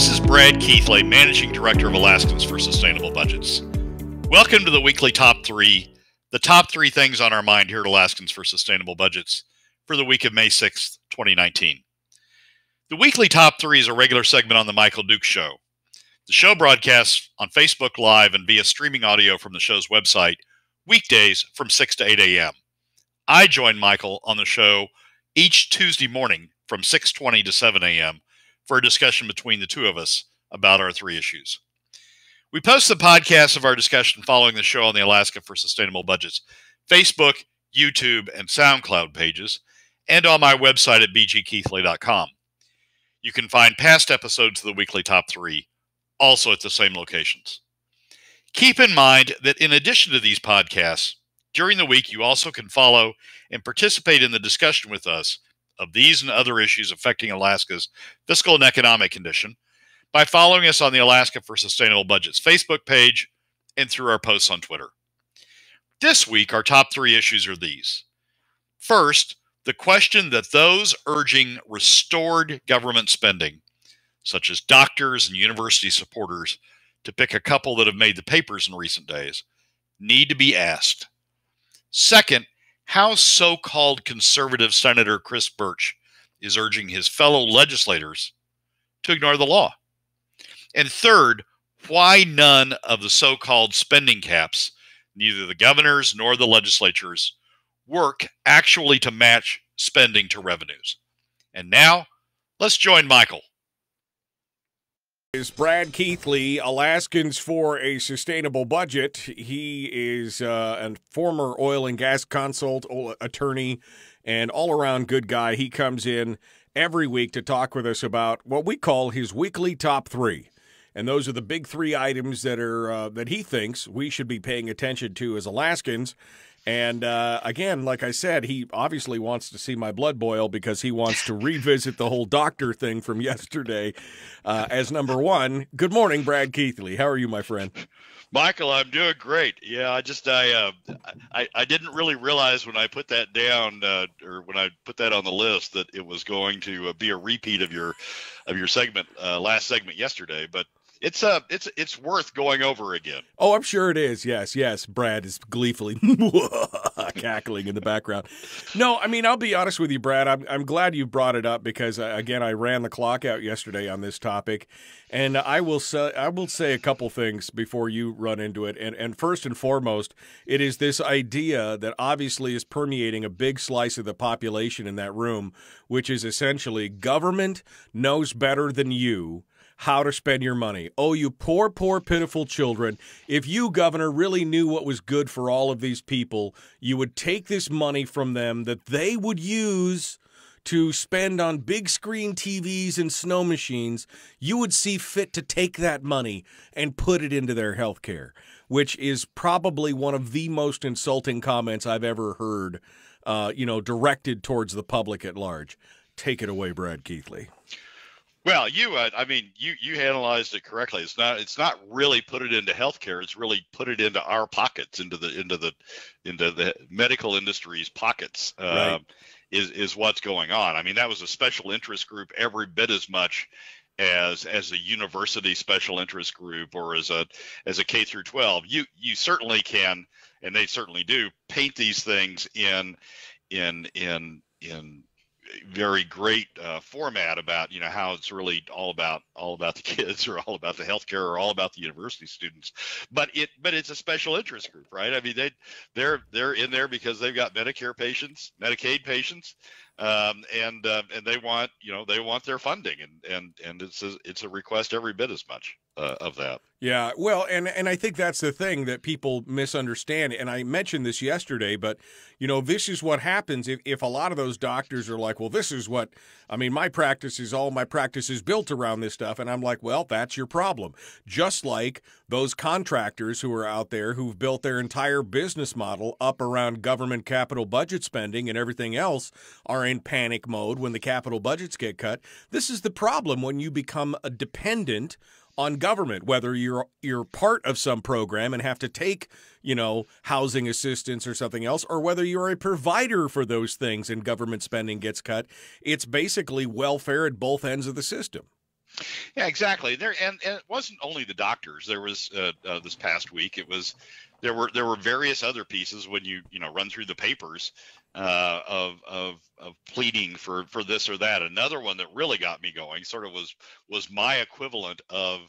This is Brad Keithley, Managing Director of Alaskans for Sustainable Budgets. Welcome to the weekly top three, the top three things on our mind here at Alaskans for Sustainable Budgets for the week of May 6th, 2019. The weekly top three is a regular segment on The Michael Dukes Show. The show broadcasts on Facebook Live and via streaming audio from the show's website weekdays from 6 to 8 a.m. I join Michael on the show each Tuesday morning from 6:20 to 7 a.m. for a discussion between the two of us about our three issues. We post the podcast of our discussion following the show on the Alaska for Sustainable Budgets Facebook, YouTube, and SoundCloud pages, and on my website at bgkeithley.com. You can find past episodes of the weekly top three also at the same locations. Keep in mind that in addition to these podcasts, during the week you also can follow and participate in the discussion with us of these and other issues affecting Alaska's fiscal and economic condition by following us on the Alaska for Sustainable Budgets Facebook page and through our posts on Twitter. This week, our top three issues are these. First, the question that those urging restored government spending, such as doctors and university supporters, to pick a couple that have made the papers in recent days, need to be asked. Second, how so called conservative Senator Chris Birch is urging his fellow legislators to ignore the law. And third, why none of the so called spending caps, neither the governors nor the legislatures, work actually to match spending to revenues. And now, let's join Michael is Brad Keithley, Alaskans for a Sustainable Budget. He is uh, a former oil and gas consult attorney and all around good guy. He comes in every week to talk with us about what we call his weekly top three. And those are the big three items that are uh, that he thinks we should be paying attention to as Alaskans. And uh, again, like I said, he obviously wants to see my blood boil because he wants to revisit the whole doctor thing from yesterday uh, as number one. Good morning, Brad Keithley. How are you, my friend? Michael, I'm doing great. Yeah, I just I uh, I, I didn't really realize when I put that down uh, or when I put that on the list that it was going to uh, be a repeat of your of your segment uh, last segment yesterday. But it's uh it's it's worth going over again. Oh, I'm sure it is. Yes, yes. Brad is gleefully cackling in the background. No, I mean I'll be honest with you, Brad. I'm I'm glad you brought it up because uh, again I ran the clock out yesterday on this topic, and I will say I will say a couple things before you run into it. And and first and foremost, it is this idea that obviously is permeating a big slice of the population in that room, which is essentially government knows better than you how to spend your money. Oh, you poor, poor, pitiful children. If you, Governor, really knew what was good for all of these people, you would take this money from them that they would use to spend on big screen TVs and snow machines. You would see fit to take that money and put it into their health care, which is probably one of the most insulting comments I've ever heard, uh, you know, directed towards the public at large. Take it away, Brad Keithley. Well, you, uh, I mean, you you analyzed it correctly. It's not it's not really put it into healthcare. It's really put it into our pockets, into the into the into the medical industry's pockets. Right. Um, is is what's going on. I mean, that was a special interest group every bit as much as as a university special interest group or as a as a K through 12. You you certainly can, and they certainly do, paint these things in in in in very great uh, format about you know how it's really all about all about the kids or all about the healthcare or all about the university students. But it but it's a special interest group right? I mean they they're they're in there because they've got medicare patients medicaid patients um, and uh, and they want you know they want their funding and and and it's a, it's a request every bit as much uh, of that yeah, well, and and I think that's the thing that people misunderstand. And I mentioned this yesterday, but you know, this is what happens if, if a lot of those doctors are like, well, this is what I mean, my practice is all my practice is built around this stuff. And I'm like, well, that's your problem. Just like those contractors who are out there who've built their entire business model up around government capital budget spending and everything else are in panic mode when the capital budgets get cut. This is the problem when you become a dependent on government, whether you're you're part of some program and have to take, you know, housing assistance or something else, or whether you're a provider for those things and government spending gets cut. It's basically welfare at both ends of the system. Yeah, exactly. There and, and it wasn't only the doctors. There was uh, uh, this past week. It was there were there were various other pieces when you you know run through the papers uh, of of of pleading for for this or that. Another one that really got me going, sort of was was my equivalent of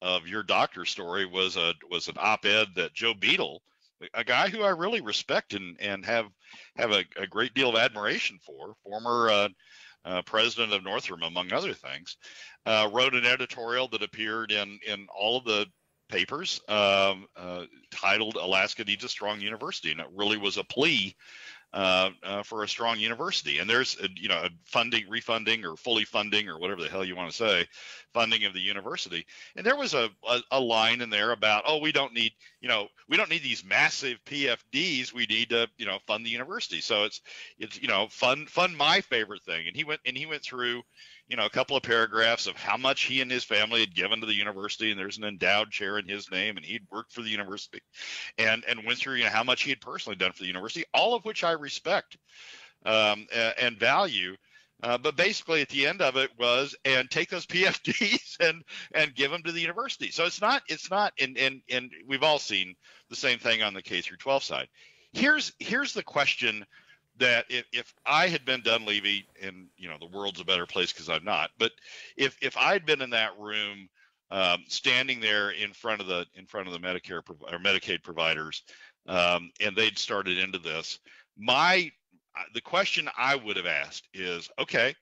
of your doctor story was a was an op-ed that Joe Beedle, a guy who I really respect and and have have a, a great deal of admiration for, former uh, uh, president of Northrim, among other things, uh, wrote an editorial that appeared in in all of the papers um, uh, titled "Alaska Needs a Strong University," and it really was a plea uh, uh, for a strong university. And there's, a, you know, funding, refunding, or fully funding, or whatever the hell you want to say, funding of the university. And there was a, a, a, line in there about, oh, we don't need, you know, we don't need these massive PFDs. We need to, you know, fund the university. So it's, it's, you know, fund fund my favorite thing. And he went and he went through you know, a couple of paragraphs of how much he and his family had given to the university, and there's an endowed chair in his name, and he'd worked for the university, and and went through you know how much he had personally done for the university, all of which I respect um, and value. Uh, but basically, at the end of it was, and take those PFDs and and give them to the university. So it's not it's not, and and and we've all seen the same thing on the K through 12 side. Here's here's the question that if, if I had been Dunleavy, and you know the world's a better place because I'm not, but if if I'd been in that room, um, standing there in front of the in front of the Medicare or Medicaid providers, um, and they'd started into this, my the question I would have asked is, okay,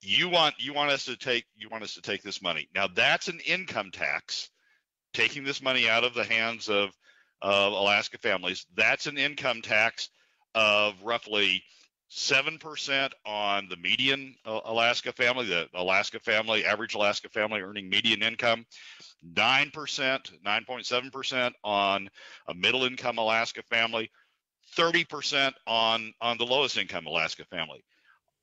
you want you want us to take you want us to take this money. Now that's an income tax taking this money out of the hands of of alaska families. That's an income tax of roughly 7% on the median uh, Alaska family, the Alaska family, average Alaska family earning median income, 9%, 9.7% on a middle income Alaska family, 30% on on the lowest income Alaska family.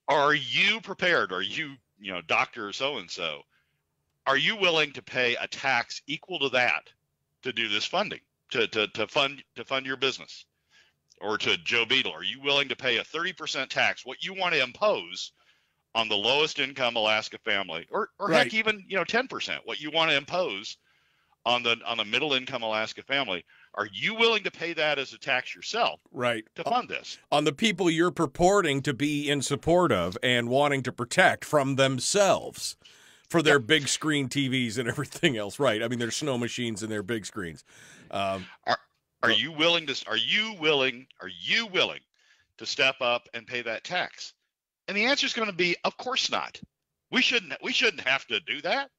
Are you prepared? Are you, you know, doctor so and so? Are you willing to pay a tax equal to that to do this funding, to, to, to fund to fund your business? Or to Joe Beedle, are you willing to pay a 30% tax, what you want to impose on the lowest income Alaska family, or, or right. heck, even you know 10%, what you want to impose on the on the middle income Alaska family? Are you willing to pay that as a tax yourself? Right. To fund this. On the people you're purporting to be in support of and wanting to protect from themselves for their yep. big screen TVs and everything else. Right. I mean, their snow machines and their big screens. Um, are, are you willing to? Are you willing? Are you willing to step up and pay that tax? And the answer is going to be, of course not. We shouldn't. We shouldn't have to do that.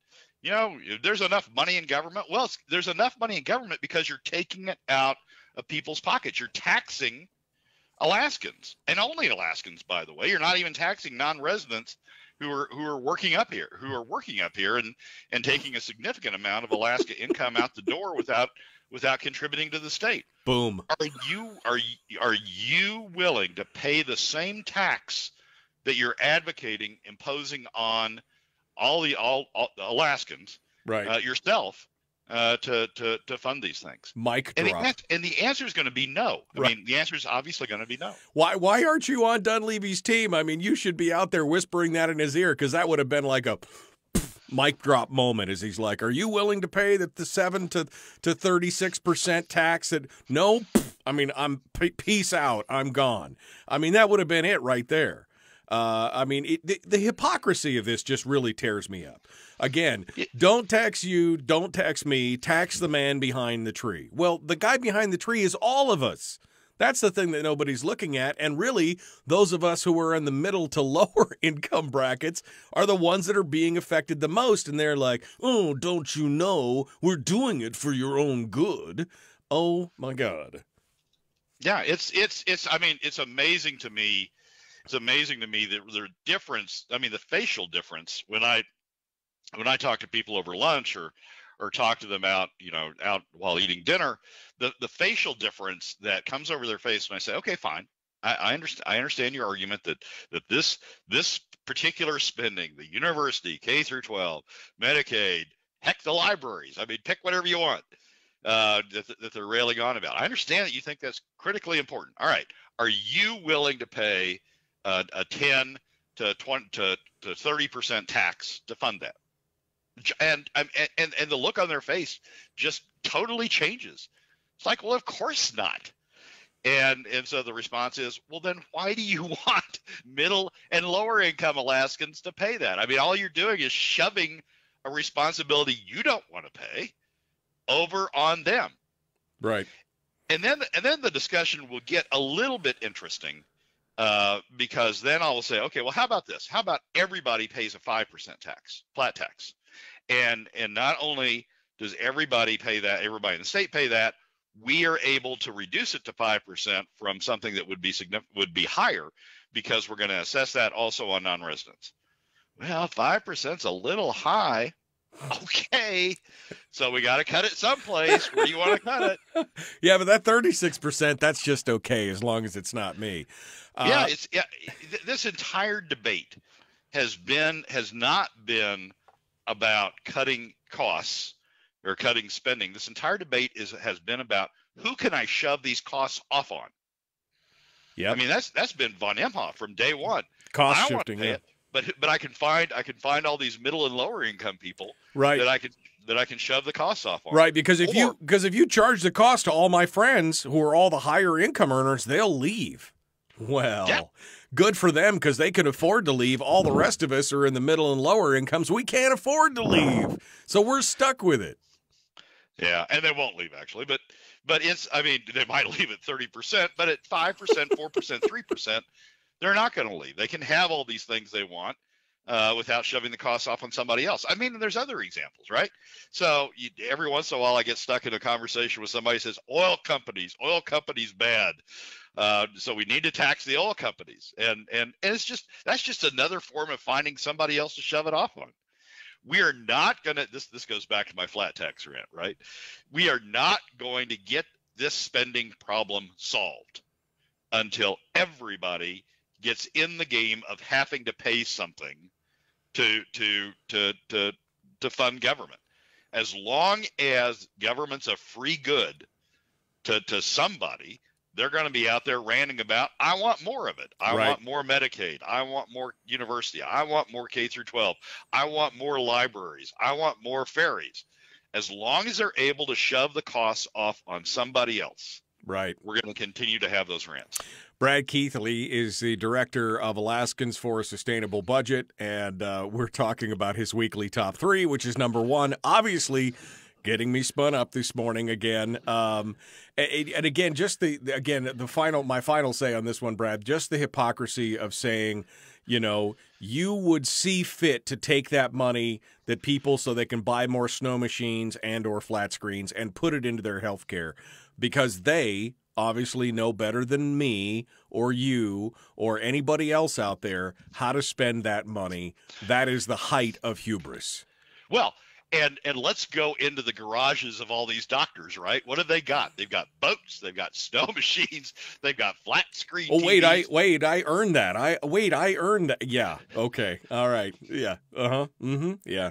You know, there's enough money in government. Well, there's enough money in government because you're taking it out of people's pockets. You're taxing Alaskans, and only Alaskans, by the way. You're not even taxing non-residents who are who are working up here, who are working up here, and and taking a significant amount of Alaska income out the door without without contributing to the state. Boom. Are you are you, are you willing to pay the same tax that you're advocating imposing on all the all, all Alaskans, right? Uh, yourself uh, to to to fund these things. Mike and the, and the answer is going to be no. I right. mean, the answer is obviously going to be no. Why why aren't you on Dunleavy's team? I mean, you should be out there whispering that in his ear because that would have been like a mic drop moment as he's like, "Are you willing to pay the, the seven to to thirty six percent tax?" That no, I mean, I'm peace out, I'm gone. I mean, that would have been it right there. Uh, I mean, it, the, the hypocrisy of this just really tears me up. Again, don't tax you, don't tax me, tax the man behind the tree. Well, the guy behind the tree is all of us. That's the thing that nobody's looking at. And really, those of us who are in the middle to lower income brackets are the ones that are being affected the most. And they're like, oh, don't you know we're doing it for your own good? Oh my God. Yeah, it's it's it's I mean, it's amazing to me. It's amazing to me that the difference, I mean the facial difference when I when I talk to people over lunch or or talk to them out, you know, out while eating dinner, the the facial difference that comes over their face when I say, okay, fine, I, I understand. I understand your argument that that this this particular spending, the university, K through 12, Medicaid, heck, the libraries. I mean, pick whatever you want uh, that, that they're railing on about. I understand that you think that's critically important. All right, are you willing to pay uh, a 10 to 20 to to 30% tax to fund that. And and and the look on their face just totally changes. It's like, well, of course not. And and so the response is, well, then why do you want middle and lower income Alaskans to pay that? I mean, all you're doing is shoving a responsibility you don't want to pay over on them. Right. And then and then the discussion will get a little bit interesting uh, because then I will say, okay, well, how about this? How about everybody pays a five percent tax, flat tax, and and not only does everybody pay that, everybody in the state pay that, we are able to reduce it to 5% from something that would be significant would be higher because we're going to assess that also on non-residents. Well, 5% is a little high. Okay. So we got to cut it someplace. Where do you want to cut it? yeah, but that 36%, that's just okay as long as it's not me. Uh, yeah, it's yeah, this entire debate has been has not been about cutting costs or cutting spending. This entire debate is has been about who can I shove these costs off on. Yeah, I mean that's that's been von Imhoff from day one. Cost shifting, yeah. It, but but I can find I can find all these middle and lower income people right that I can that I can shove the costs off on. Right, because if or, you because if you charge the cost to all my friends who are all the higher income earners, they'll leave. Well, yeah. good for them because they can afford to leave. All the rest of us are in the middle and lower incomes. We can't afford to leave, so we're stuck with it. Yeah, and they won't leave actually, but but it's I mean they might leave at thirty percent, but at five percent, four percent, three percent, they're not going to leave. They can have all these things they want uh, without shoving the costs off on somebody else. I mean, there's other examples, right? So you, every once in a while, I get stuck in a conversation with somebody who says oil companies, oil companies bad. Uh, so we need to tax the oil companies, and and and it's just that's just another form of finding somebody else to shove it off on. We are not going to this this goes back to my flat tax rant right? We are not going to get this spending problem solved until everybody gets in the game of having to pay something to to to to to fund government. As long as government's a free good to to somebody they're going to be out there ranting about i want more of it. I right. want more medicaid. I want more university. I want more k through 12 i want more libraries. I want more ferries. As long as they're able to shove the costs off on somebody else right. we're going to continue to have those rants. Brad Keithley is the director of Alaskans for a Sustainable Budget, and uh, we're talking about his weekly top three, which is number one, obviously getting me spun up this morning again. Um, and, and, again, just the again the final my final say on this one, Brad. Just the hypocrisy of saying, you know, you would see fit to take that money that people so they can buy more snow machines and or flat screens and put it into their health care because they obviously know better than me or you or anybody else out there how to spend that money. That is the height of hubris. Well, and and let's go into the garages of all these doctors right? What have they got? They've got boats they've got snow machines they've got flat screen oh wait TVs. i wait i earned that. I wait i earned that. Yeah okay. All right. Yeah. Uh-huh. Mm-hmm. Yeah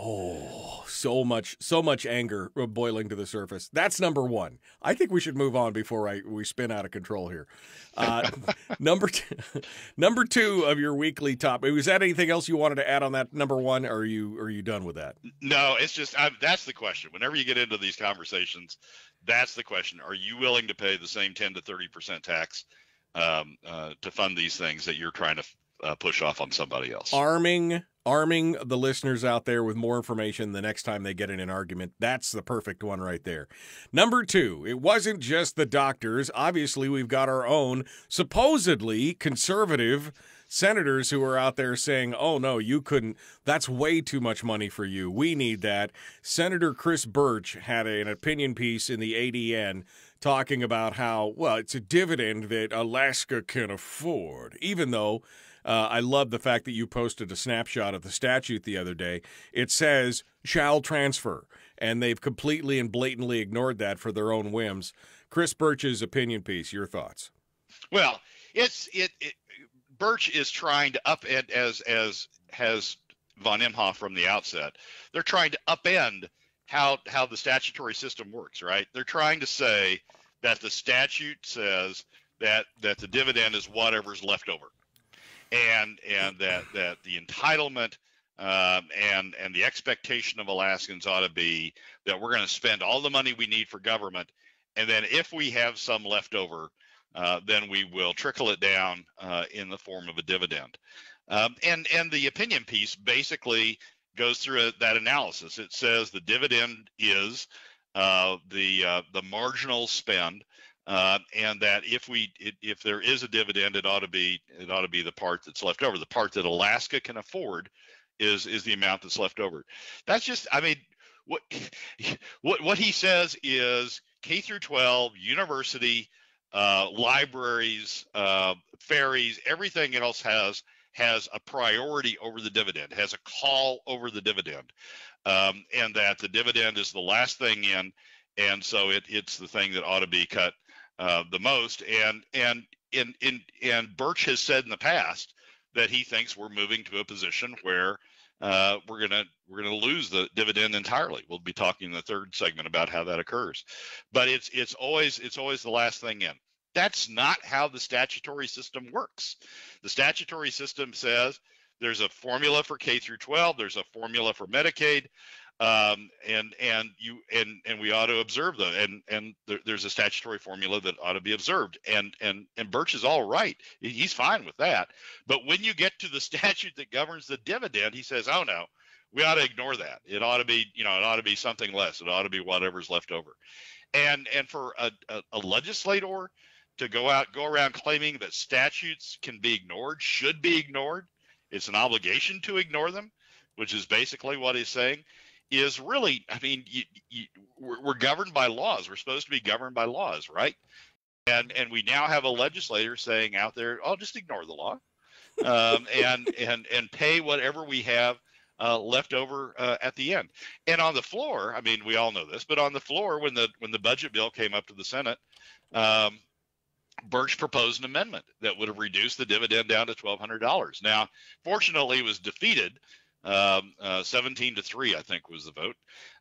Oh, so much, so much anger boiling to the surface. That's number one. I think we should move on before I we spin out of control here. Uh, number two, number two of your weekly top. Was that anything else you wanted to add on that number one? Or are you are you done with that? No, it's just I'm, that's the question. Whenever you get into these conversations, that's the question. Are you willing to pay the same ten to thirty percent tax um, uh, to fund these things that you're trying to uh, push off on somebody else? Arming arming the listeners out there with more information the next time they get in an argument. That's the perfect one right there. Number two, it wasn't just the doctors. Obviously, we've got our own supposedly conservative senators who are out there saying, oh, no, you couldn't. That's way too much money for you. We need that. Senator Chris Birch had an opinion piece in the ADN talking about how, well, it's a dividend that Alaska can afford, even though uh, I love the fact that you posted a snapshot of the statute the other day. It says shall transfer, and they've completely and blatantly ignored that for their own whims. Chris Birch's opinion piece. Your thoughts? Well, it's it, it Birch is trying to upend as as has von Imhoff from the outset. They're trying to upend how how the statutory system works. Right? They're trying to say that the statute says that that the dividend is whatever's left over and and that that the entitlement um, and and the expectation of Alaskans ought to be that we're going to spend all the money we need for government, and then if we have some left over, uh, then we will trickle it down uh, in the form of a dividend. Um, and and the opinion piece basically goes through a, that analysis. It says the dividend is uh, the uh, the marginal spend uh, and that if we if there is a dividend, it ought to be it ought to be the part that's left over. The part that Alaska can afford is is the amount that's left over. That's just I mean what what what he says is K through 12 university uh, libraries uh, ferries everything else has has a priority over the dividend has a call over the dividend um, and that the dividend is the last thing in and so it, it's the thing that ought to be cut uh, the most. And and in in and Birch has said in the past that he thinks we're moving to a position where uh, we're gonna we're gonna lose the dividend entirely. We'll be talking in the third segment about how that occurs. But it's it's always it's always the last thing in. That's not how the statutory system works. The statutory system says there's a formula for K through 12. There's a formula for Medicaid um, and and you and and we ought to observe them and and there, there's a statutory formula that ought to be observed. And and and Birch is all right. He's fine with that. But when you get to the statute that governs the dividend he says oh no we ought to ignore that. It ought to be you know it ought to be something less. It ought to be whatever's left over. And and for a, a, a legislator to go out go around claiming that statutes can be ignored should be ignored it's an obligation to ignore them which is basically what he's saying is really, I mean, you, you, we're, we're governed by laws. We're supposed to be governed by laws, right? And and we now have a legislator saying out there, "Oh, just ignore the law, um, and and and pay whatever we have uh, left over uh, at the end." And on the floor, I mean, we all know this, but on the floor, when the when the budget bill came up to the Senate, um, Birch proposed an amendment that would have reduced the dividend down to twelve hundred dollars. Now, fortunately, it was defeated um, uh, 17 to three, I think, was the vote.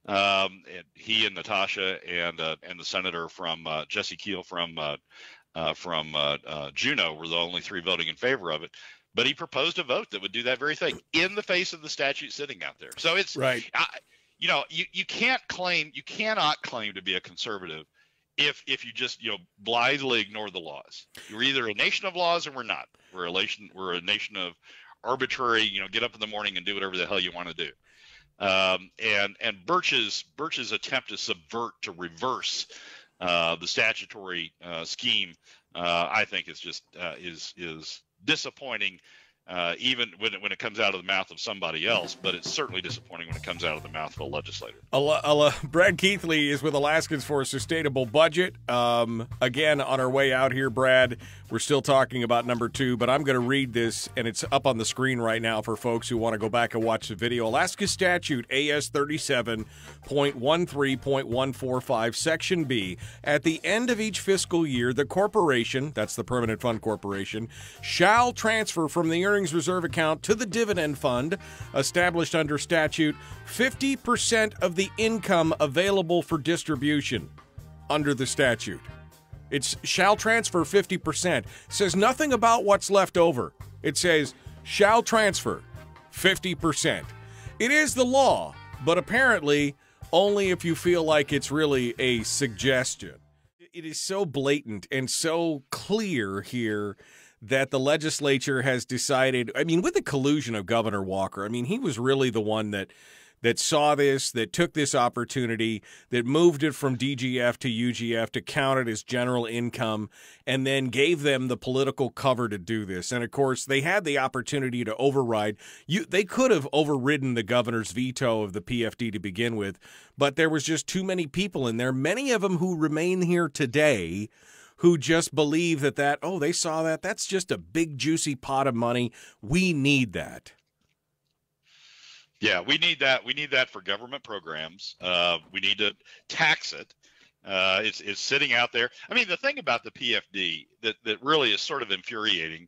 Um, and he and Natasha and uh, and the senator from uh, Jesse Kiehl from uh, uh, from uh, Juneau were the only three voting in favor of it. But he proposed a vote that would do that very thing in the face of the statute sitting out there. So it's right. I, you know, you, you can't claim you cannot claim to be a conservative if if you just you know blithely ignore the laws. You're either a nation of laws or we're not. We're a nation we're a nation of arbitrary, you know, get up in the morning and do whatever the hell you want to do. Um, and and Birch's Birch's attempt to subvert to reverse uh, the statutory uh, scheme, uh, I think, is just uh, is is disappointing uh, even when it, when it comes out of the mouth of somebody else, but it's certainly disappointing when it comes out of the mouth of a legislator. Brad Keithley is with Alaskans for a Sustainable Budget. Um, again, on our way out here, Brad, we're still talking about number two, but I'm going to read this, and it's up on the screen right now for folks who want to go back and watch the video. Alaska Statute AS 37.13.145, Section B. At the end of each fiscal year, the corporation, that's the Permanent Fund Corporation, shall transfer from the earnings Earnings Reserve account to the dividend fund established under statute 50% of the income available for distribution under the statute. It shall transfer 50%. says nothing about what's left over. It says shall transfer 50%. It is the law, but apparently only if you feel like it's really a suggestion. It is so blatant and so clear here that the legislature has decided. I mean, with the collusion of Governor Walker, I mean, he was really the one that that saw this, that took this opportunity, that moved it from DGF to UGF to count it as general income, and then gave them the political cover to do this. And of course, they had the opportunity to override. You, they could have overridden the governor's veto of the PFD to begin with, but there was just too many people in there. Many of them who remain here today who just believe that that oh they saw that that's just a big juicy pot of money. We need that. Yeah we need that we need that for government programs. Uh, we need to tax it. Uh, it's, it's sitting out there. I mean the thing about the pfd that, that really is sort of infuriating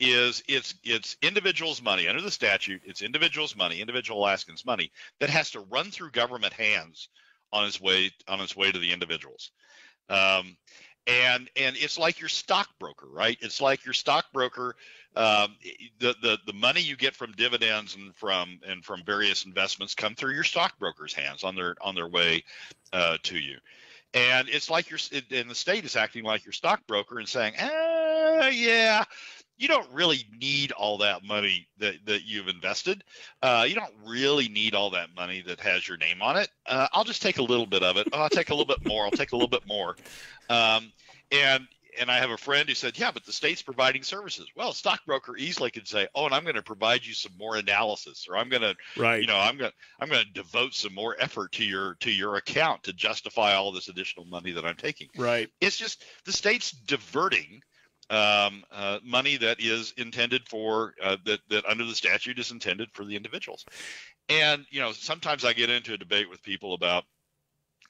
is it's it's individuals money under the statute. It's individuals money individual alaskans money that has to run through government hands on its way on its way to the individuals. Um, and and it's like your stockbroker, right? It's like your stockbroker. Um, the the the money you get from dividends and from and from various investments come through your stockbroker's hands on their on their way uh, to you, and it's like your and the state is acting like your stockbroker and saying, eh, yeah, you don't really need all that money that, that you've invested. Uh, you don't really need all that money that has your name on it. Uh, I'll just take a little bit of it. Oh, I'll take a little bit more. I'll take a little bit more. Um, and and I have a friend who said, yeah, but the state's providing services. Well, a stockbroker easily could say, oh, and I'm going to provide you some more analysis, or I'm going to, right. you know, I'm going to I'm going to devote some more effort to your to your account to justify all this additional money that I'm taking. Right. It's just the state's diverting um, uh, money that is intended for uh, that that under the statute is intended for the individuals. And you know, sometimes I get into a debate with people about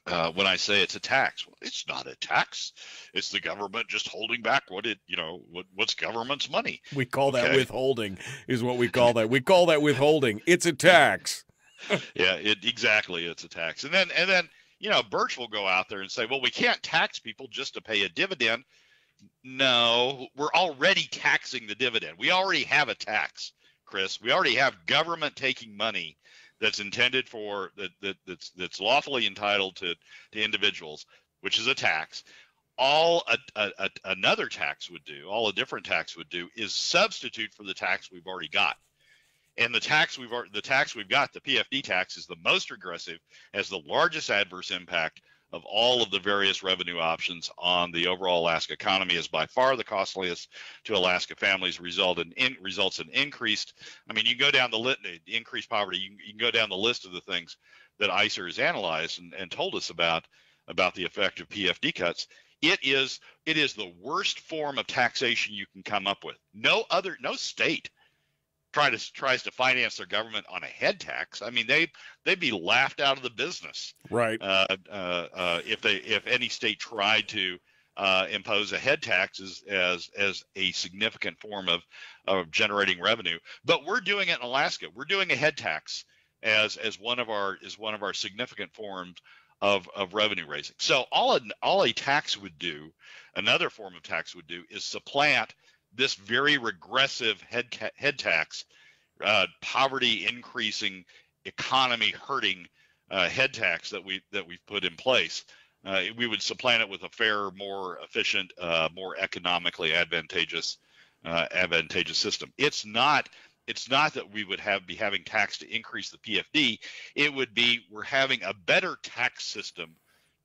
uh, when I say it's a tax. Well, it's not a tax. It's the government just holding back what it, you know, what, what's government's money. We call that withholding, is what we call that. We call that withholding. It's a tax. yeah, it exactly. It's a tax. And then and then you know, Birch will go out there and say, well, we can't tax people just to pay a dividend. No, we're already taxing the dividend. We already have a tax, Chris. We already have government taking money that's intended for that, that that's that's lawfully entitled to to individuals, which is a tax. All a, a, a, another tax would do, all a different tax would do, is substitute for the tax we've already got. And the tax we've the tax we've got, the PFD tax, is the most regressive, has the largest adverse impact of all of the various revenue options on the overall Alaska economy is by far the costliest to Alaska families. Result in, in results in increased. I mean, you go down the list, increased poverty. You, you, can go down the list of the things that ISER has analyzed and, and told us about about the effect of PFD cuts. It is it is the worst form of taxation you can come up with. No other no state try to tries to finance their government on a head tax, I mean they they'd be laughed out of the business. Right. Uh, uh, uh, if they if any state tried to uh, impose a head tax as, as as a significant form of of generating revenue, but we're doing it in Alaska. We're doing a head tax as as one of our is one of our significant forms of, of revenue raising. So all a, all a tax would do, another form of tax would do, is supplant this very regressive head head tax, uh, poverty increasing, economy hurting uh, head tax that we that we've put in place. Uh, we would supplant it with a fairer, more efficient, uh, more economically advantageous uh, advantageous system. It's not it's not that we would have be having tax to increase the PFD. It would be we're having a better tax system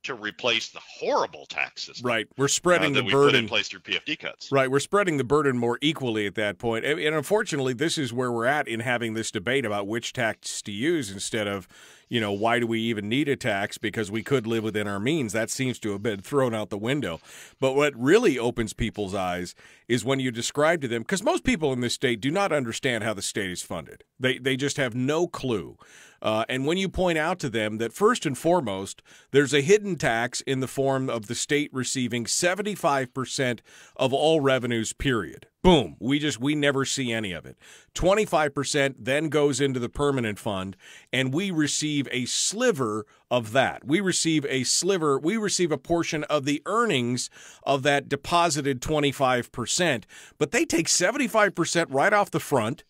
to replace the horrible tax system. Right. We're spreading uh, the burden in place through PFD cuts. Right. We're spreading the burden more equally at that point. And, and unfortunately, this is where we're at in having this debate about which tax to use instead of, you know, why do we even need a tax because we could live within our means. That seems to have been thrown out the window. But what really opens people's eyes is when you describe to them because most people in this state do not understand how the state is funded. They they just have no clue. Uh, and when you point out to them that first and foremost, there's a hidden tax in the form of the state receiving 75% of all revenues, period. Boom. We just, we never see any of it. 25% then goes into the permanent fund, and we receive a sliver of that. We receive a sliver, we receive a portion of the earnings of that deposited 25%. But they take 75% right off the front.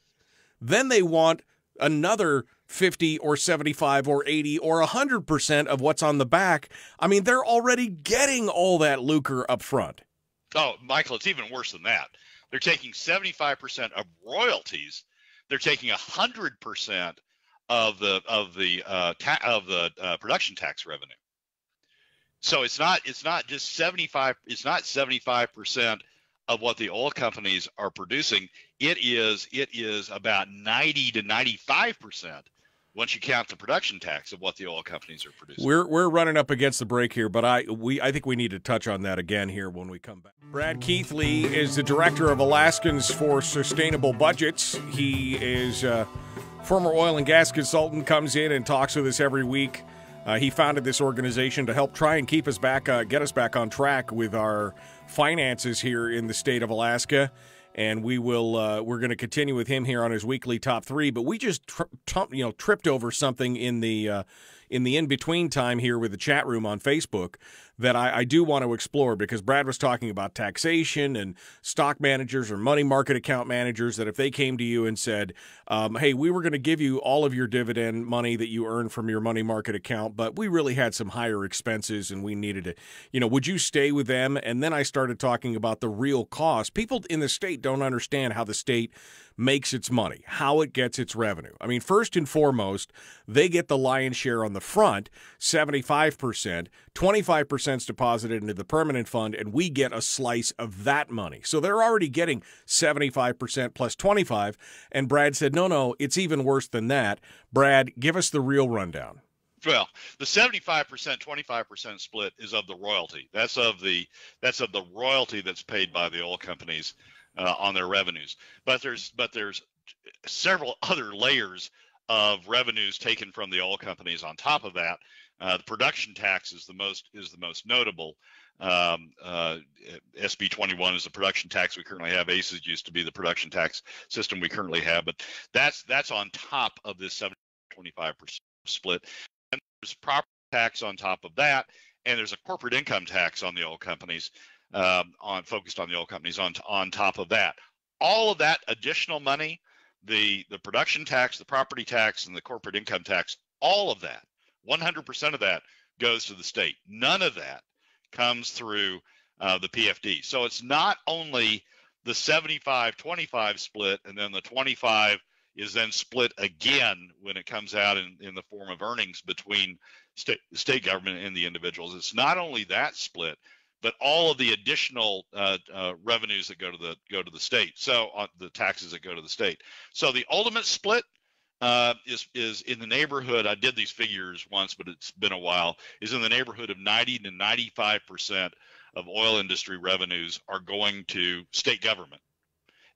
Then they want another 50 or 75 or 80 or 100% of what's on the back. I mean, they're already getting all that lucre up front. Oh, Michael, it's even worse than that. They're taking 75% of royalties. They're taking 100% of the of the uh, ta- of the uh, production tax revenue. So it's not it's not just 75 it's not 75% of what the oil companies are producing. It is it is about 90 to 95% once you count the production tax of what the oil companies are producing. We're we're running up against the break here, but I we I think we need to touch on that again here when we come back. Brad Keithley is the director of Alaskans for Sustainable Budgets. He is a former oil and gas consultant, comes in and talks with us every week. Uh, he founded this organization to help try and keep us back, uh, get us back on track with our finances here in the state of Alaska and we will uh, we're going to continue with him here on his weekly top three. But we just you know tripped over something in the uh, in the in between time here with the chat room on Facebook that I, I, do want to explore because Brad was talking about taxation and stock managers or money market account managers that if they came to you and said, um, hey, we were going to give you all of your dividend money that you earned from your money market account, but we really had some higher expenses and we needed to, you know, would you stay with them? And then I started talking about the real cost. People in the state don't understand how the state makes its money, how it gets its revenue. I mean, first and foremost, they get the lion's share on the front, 75%, 25% is deposited into the permanent fund, and we get a slice of that money. So they're already getting 75% plus 25. And Brad said, no, no, it's even worse than that. Brad, give us the real rundown. Well, the 75% 25% split is of the royalty. That's of the that's of the royalty that's paid by the oil companies uh, on their revenues. But there's but there's several other layers of revenues taken from the oil companies on top of that. Uh, the production tax is the most is the most notable. Um, uh, SB 21 is the production tax we currently have. ACES used to be the production tax system we currently have, but that's that's on top of this 25 percent split. And there's property tax on top of that, and there's a corporate income tax on the oil companies um, on focused on the oil companies on on top of that. All of that additional money, the the production tax, the property tax, and the corporate income tax, all of that, 100% of that goes to the state. None of that comes through uh, the PFD. So it's not only the 75-25 split, and then the 25 is then split again when it comes out in, in the form of earnings between state, state government and the individuals. It's not only that split, but all of the additional uh, uh, revenues that go to the go to the state. So uh, the taxes that go to the state. So the ultimate split uh, is is in the neighborhood. I did these figures once, but it's been a while. Is in the neighborhood of 90 to 95 percent of oil industry revenues are going to state government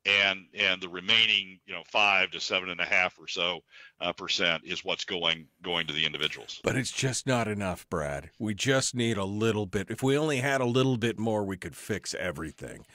and and the remaining you know five to seven and a half or so uh, percent is what's going going to the individuals. But it's just not enough, Brad. We just need a little bit. If we only had a little bit more, we could fix everything.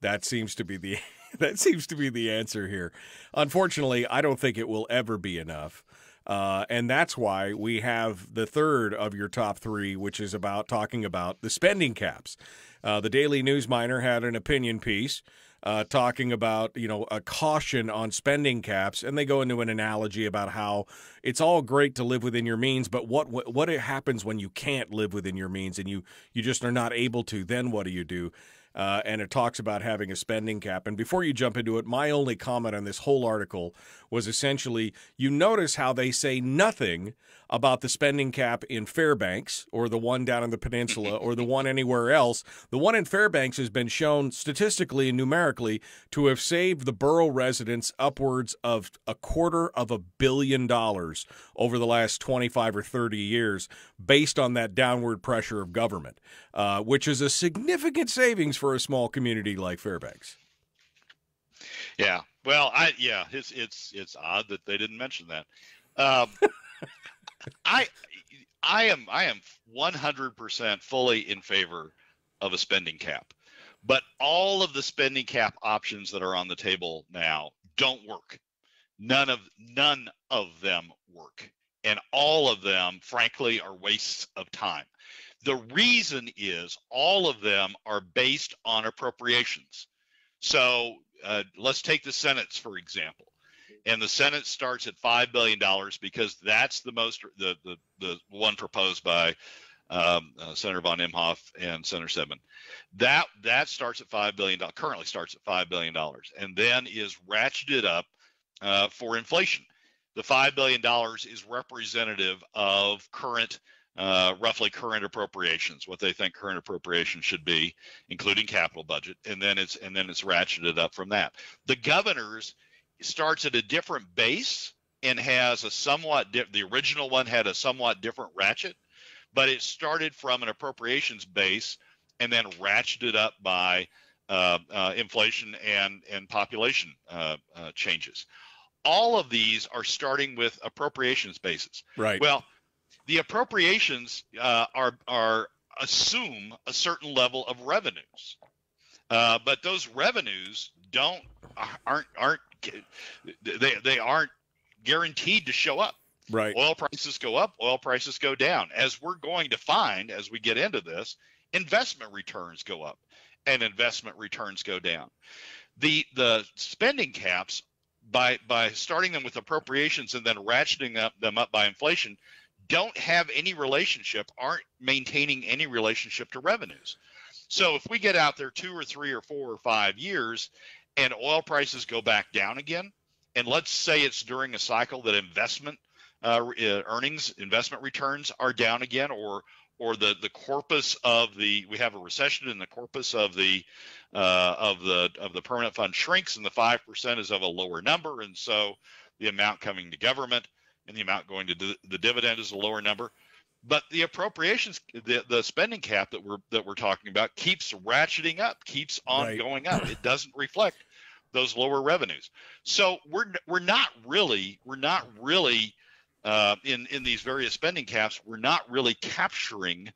That seems to be the that seems to be the answer here. Unfortunately, I don't think it will ever be enough. Uh, and that's why we have the third of your top three, which is about talking about the spending caps. Uh, the Daily News Miner had an opinion piece uh, talking about you know a caution on spending caps, and they go into an analogy about how it's all great to live within your means, but what what, what happens when you can't live within your means and you you just are not able to? Then what do you do? Uh, and it talks about having a spending cap. And before you jump into it, my only comment on this whole article was essentially you notice how they say nothing about the spending cap in Fairbanks or the one down in the peninsula or the one anywhere else. The one in Fairbanks has been shown statistically and numerically to have saved the borough residents upwards of a quarter of a billion dollars over the last 25 or 30 years based on that downward pressure of government, uh, which is a significant savings for a small community like Fairbanks. Yeah. Well, I yeah, it's it's it's odd that they didn't mention that. Um, I I am I am 100% fully in favor of a spending cap. But all of the spending cap options that are on the table now don't work. None of none of them work. And all of them frankly are wastes of time. The reason is all of them are based on appropriations. So uh, let's take the Senate's for example and the Senate starts at five billion dollars because that's the most the the the one proposed by um, uh, Senator von Imhoff and Senator Stedman. That that starts at five billion dollars. Currently starts at five billion dollars, and then is ratcheted up uh, for inflation. The five billion dollars is representative of current. Uh, roughly current appropriations, what they think current appropriations should be, including capital budget, and then it's and then it's ratcheted up from that. The governors starts at a different base and has a somewhat di- the original one had a somewhat different ratchet, but it started from an appropriations base and then ratcheted up by uh, uh, inflation and and population uh, uh changes. All of these are starting with appropriations bases. Right. Well, the appropriations uh, are are assume a certain level of revenues, uh, but those revenues don't aren't aren't they they aren't guaranteed to show up. Right. Oil prices go up, oil prices go down. As we're going to find as we get into this, investment returns go up and investment returns go down. The the spending caps by by starting them with appropriations and then ratcheting up, them up by inflation don't have any relationship, aren't maintaining any relationship to revenues. So if we get out there two or three or four or five years and oil prices go back down again, and let's say it's during a cycle that investment uh, uh, earnings, investment returns are down again, or or the the corpus of the we have a recession in the corpus of the uh, of the of the permanent fund shrinks and the five percent is of a lower number, and so the amount coming to government and the amount going to the dividend is a lower number. But the appropriations, the, the spending cap that we're that we're talking about keeps ratcheting up, keeps on right. going up. It doesn't reflect those lower revenues. So we're we're not really we're not really uh, in in these various spending caps we're not really capturing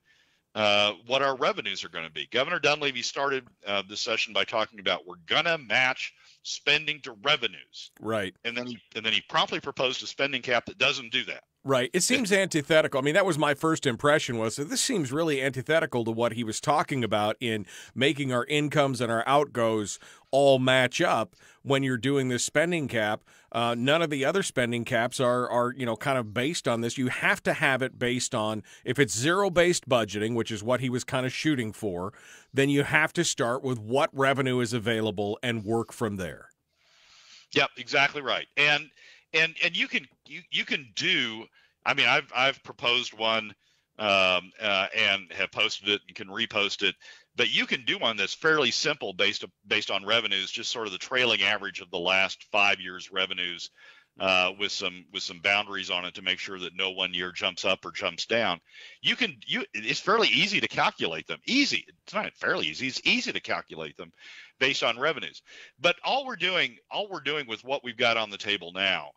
uh, what our revenues are going to be. Governor Dunleavy started uh, this session by talking about we're gonna match spending to revenues. Right. And then he and then he promptly proposed a spending cap that doesn't do that. Right. It seems antithetical. I mean, that was my first impression was that this seems really antithetical to what he was talking about in making our incomes and our outgoes all match up when you're doing this spending cap. Uh, none of the other spending caps are are you know kind of based on this. You have to have it based on if it's zero based budgeting, which is what he was kind of shooting for. Then you have to start with what revenue is available and work from there. Yep, exactly right. And and and you can you you can do I mean, I've I've proposed one um, uh, and have posted it and can repost it. But you can do one that's fairly simple based based on revenues, just sort of the trailing average of the last five years' revenues, uh, with some with some boundaries on it to make sure that no one year jumps up or jumps down. You can you it's fairly easy to calculate them. Easy. It's not fairly easy. It's easy to calculate them based on revenues. But all we're doing all we're doing with what we've got on the table now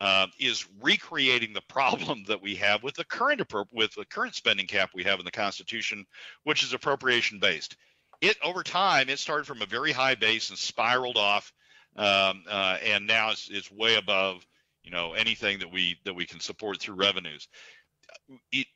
uh, is recreating the problem that we have with the current with the current spending cap we have in the Constitution, which is appropriation based. It over time it started from a very high base and spiraled off, um, uh, and now it's, it's way above you know anything that we that we can support through revenues. It,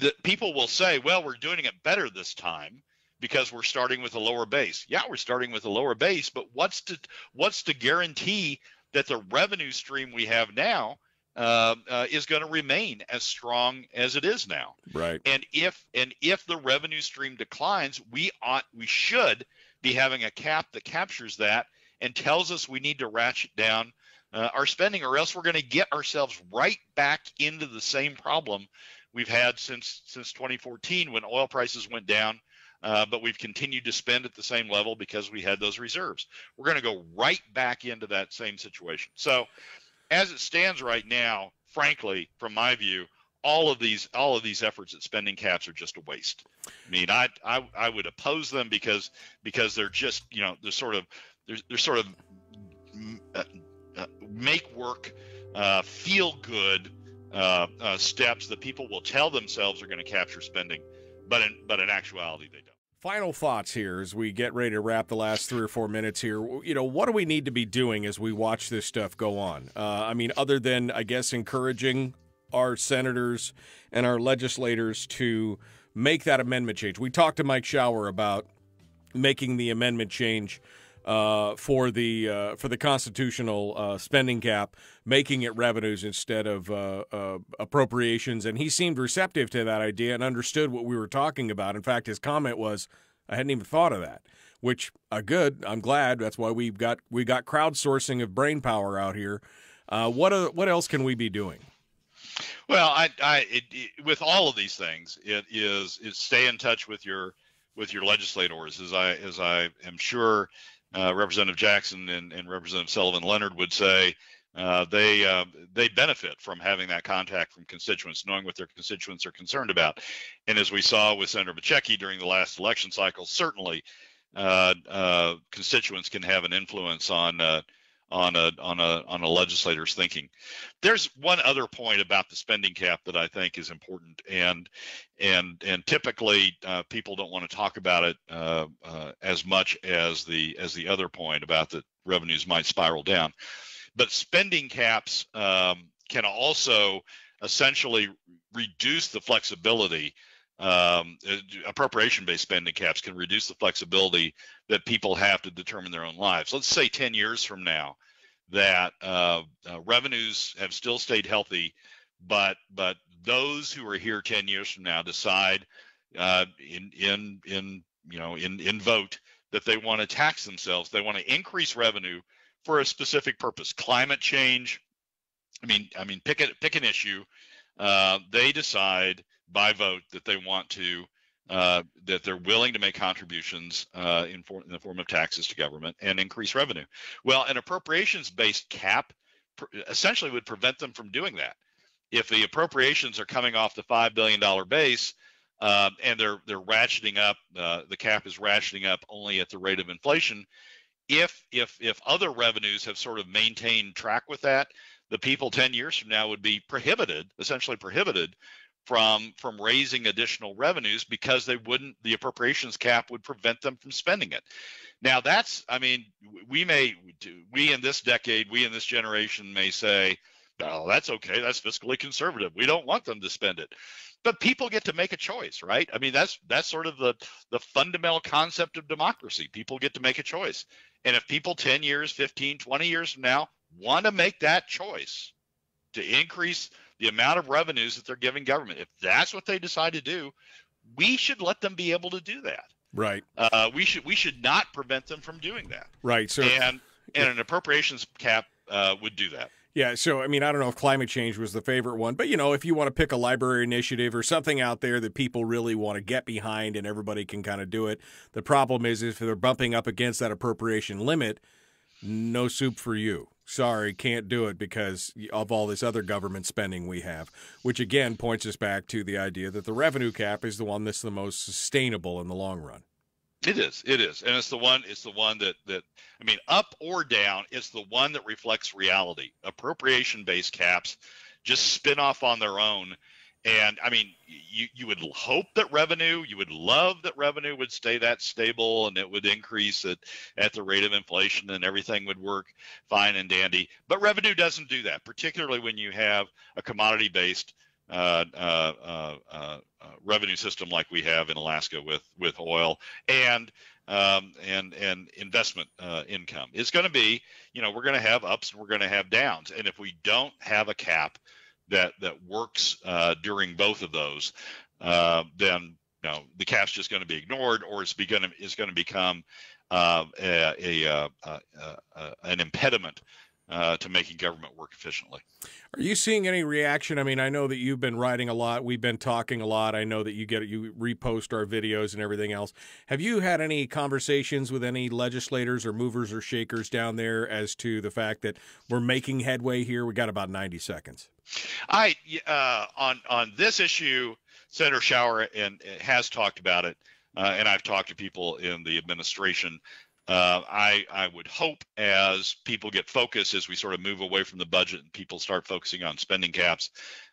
the, people will say, well, we're doing it better this time because we're starting with a lower base. Yeah, we're starting with a lower base, but what's to what's to guarantee that the revenue stream we have now uh, uh, is going to remain as strong as it is now. Right. And if and if the revenue stream declines, we ought we should be having a cap that captures that and tells us we need to ratchet down uh, our spending, or else we're going to get ourselves right back into the same problem we've had since since 2014 when oil prices went down uh, but we've continued to spend at the same level because we had those reserves. We're going to go right back into that same situation. So, as it stands right now, frankly, from my view, all of these all of these efforts at spending caps are just a waste. I mean, I I, I would oppose them because because they're just you know they're sort of they're, they're sort of uh, uh, make work uh, feel good uh, uh, steps that people will tell themselves are going to capture spending, but in but in actuality they don't. Final thoughts here as we get ready to wrap the last three or four minutes here. You know, what do we need to be doing as we watch this stuff go on? Uh, I mean, other than, I guess, encouraging our senators and our legislators to make that amendment change. We talked to Mike Shower about making the amendment change uh, for the uh, for the constitutional uh, spending cap, making it revenues instead of uh, uh, appropriations, and he seemed receptive to that idea and understood what we were talking about. In fact, his comment was, "I hadn't even thought of that," which uh, good. I'm glad. That's why we've got we got crowdsourcing of brain power out here. what what else can we be doing? Well, I, I it, it, with all of these things, it is is stay in touch with your with your legislators, as I as I am sure uh, Representative Jackson and, and, Representative Sullivan Leonard would say uh, they uh, they benefit from having that contact from constituents, knowing what their constituents are concerned about. And as we saw with Senator Bacecki during the last election cycle, certainly uh, uh, constituents can have an influence on uh, on a on a on a legislator's thinking. There's one other point about the spending cap that I think is important, and and and typically uh, people don't want to talk about it uh, uh, as much as the as the other point about that revenues might spiral down. But spending caps um, can also essentially reduce the flexibility. Um, uh, appropriation-based spending caps can reduce the flexibility that people have to determine their own lives. Let's say 10 years from now that uh, uh, revenues have still stayed healthy, but but those who are here 10 years from now decide uh, in in in you know in in vote that they want to tax themselves, they want to increase revenue for a specific purpose, climate change. I mean, I mean, pick a pick an issue. Uh, they decide by vote that they want to uh, that they're willing to make contributions uh, in, for, in, the form of taxes to government and increase revenue. Well, an appropriations-based cap essentially would prevent them from doing that. If the appropriations are coming off the five billion dollar base uh, and they're they're ratcheting up, uh, the cap is ratcheting up only at the rate of inflation. If if if other revenues have sort of maintained track with that, the people 10 years from now would be prohibited, essentially prohibited from from raising additional revenues because they wouldn't the appropriations cap would prevent them from spending it. Now that's i mean we may we in this decade we in this generation may say oh that's okay that's fiscally conservative. We don't want them to spend it. But people get to make a choice right? I mean that's that's sort of the the fundamental concept of democracy. People get to make a choice. And if people 10 years 15 20 years from now want to make that choice to increase the amount of revenues that they're giving government. If that's what they decide to do, we should let them be able to do that. Right. Uh, we should we should not prevent them from doing that. Right. So and and an appropriations cap uh, would do that. Yeah, so I mean, I don't know if climate change was the favorite one, but you know, if you want to pick a library initiative or something out there that people really want to get behind and everybody can kind of do it, the problem is if they're bumping up against that appropriation limit, no soup for you sorry, can't do it because of all this other government spending we have, which again points us back to the idea that the revenue cap is the one that's the most sustainable in the long run. It is. It is. And it's the one it's the one that that I mean up or down, it's the one that reflects reality. Appropriation based caps just spin off on their own and I mean, you, you would hope that revenue, you would love that revenue would stay that stable and it would increase at, at the rate of inflation and everything would work fine and dandy. But revenue doesn't do that, particularly when you have a commodity based uh, uh, uh, uh, revenue system like we have in Alaska with, with oil and um, and and investment uh, income. It's going to be, you know, we're going to have ups and we're going to have downs. And if we don't have a cap that that works uh, during both of those, uh, then you know the cap's just going to be ignored, or it's going to is going to become uh, a, a, a, uh, uh, uh, an impediment uh, to making government work efficiently. Are you seeing any reaction? I mean, I know that you've been writing a lot. We've been talking a lot. I know that you get you repost our videos and everything else. Have you had any conversations with any legislators or movers or shakers down there as to the fact that we're making headway here? We got about ninety seconds. I uh, on on this issue, Senator Shower and has talked about it, uh, and I've talked to people in the administration. Uh, I I would hope as people get focused as we sort of move away from the budget and people start focusing on spending caps,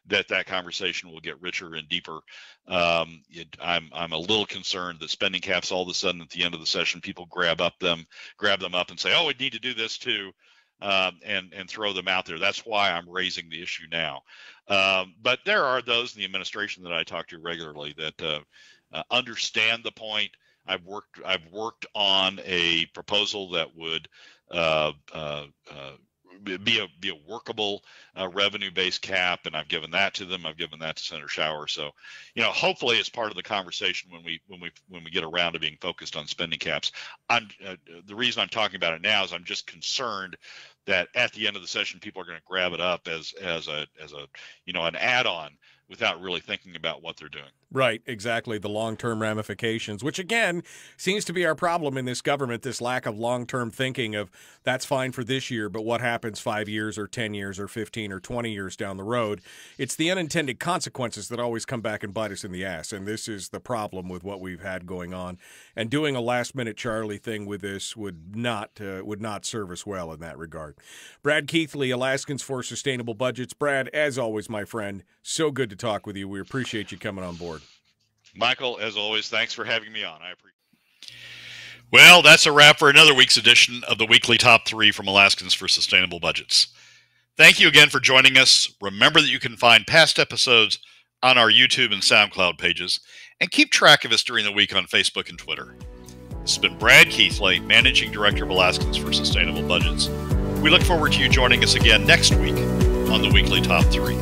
that that conversation will get richer and deeper. Um, it, I'm I'm a little concerned that spending caps all of a sudden at the end of the session people grab up them grab them up and say oh we need to do this too um, and and throw them out there. That's why I'm raising the issue now. Um, but there are those in the administration that I talk to regularly that uh, uh, understand the point. I've worked I've worked on a proposal that would uh, uh, uh be a be a workable uh, revenue based cap, and I've given that to them. I've given that to Senator Shower. So, you know, hopefully it's part of the conversation when we when we when we get around to being focused on spending caps. I'm uh, the reason I'm talking about it now is I'm just concerned that at the end of the session people are going to grab it up as as a as a you know an add-on without really thinking about what they're doing. Right, exactly. The long term ramifications, which again seems to be our problem in this government this lack of long term thinking of that's fine for this year, but what happens five years or 10 years or 15 or 20 years down the road? It's the unintended consequences that always come back and bite us in the ass. And this is the problem with what we've had going on. And doing a last minute Charlie thing with this would not, uh, would not serve us well in that regard. Brad Keithley, Alaskans for Sustainable Budgets. Brad, as always, my friend, so good to talk with you. We appreciate you coming on board. Michael, as always, thanks for having me on. I appreciate well, that's a wrap for another week's edition of the weekly top three from Alaskans for Sustainable Budgets. Thank you again for joining us. Remember that you can find past episodes on our YouTube and SoundCloud pages, and keep track of us during the week on Facebook and Twitter. This has been Brad Keithley, Managing Director of Alaskans for Sustainable Budgets. We look forward to you joining us again next week on the weekly top three.